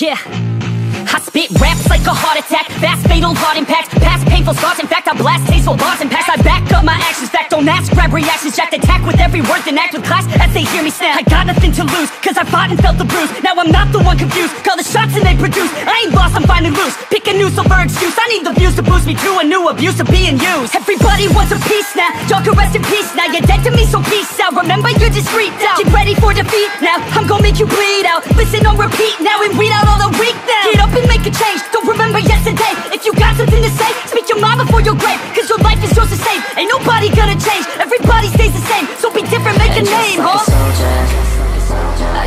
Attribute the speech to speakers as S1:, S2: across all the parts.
S1: Yeah. I spit raps like a heart attack. Fast, fatal, heart impact. Past painful scars. In fact, I blast tasteful bars and packs actions Fact, don't ask, grab reactions Jacked attack with every word Then act with class as they hear me snap. I got nothing to lose Cause I fought and felt the bruise. Now I'm not the one confused. Call the shots and they produce. I ain't lost, I'm finding loose. Pick a new silver excuse. I need the views to boost me to a new abuse of being used. Everybody wants a piece now. Y'all can rest in peace now. You're dead to me, so peace out. Remember you're discreet now. Get ready for defeat now. I'm gonna make you bleed out. Listen on repeat now And weed out all the weak now. Get up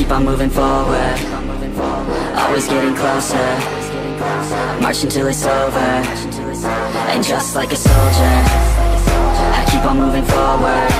S2: keep on moving forward. Always getting closer. Marching till it's over. And just like a soldier, I keep on moving forward.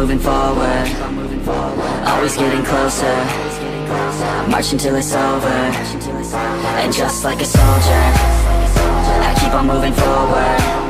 S2: moving forward. Always getting closer. Marching till it's over. And just like a soldier, I keep on moving forward.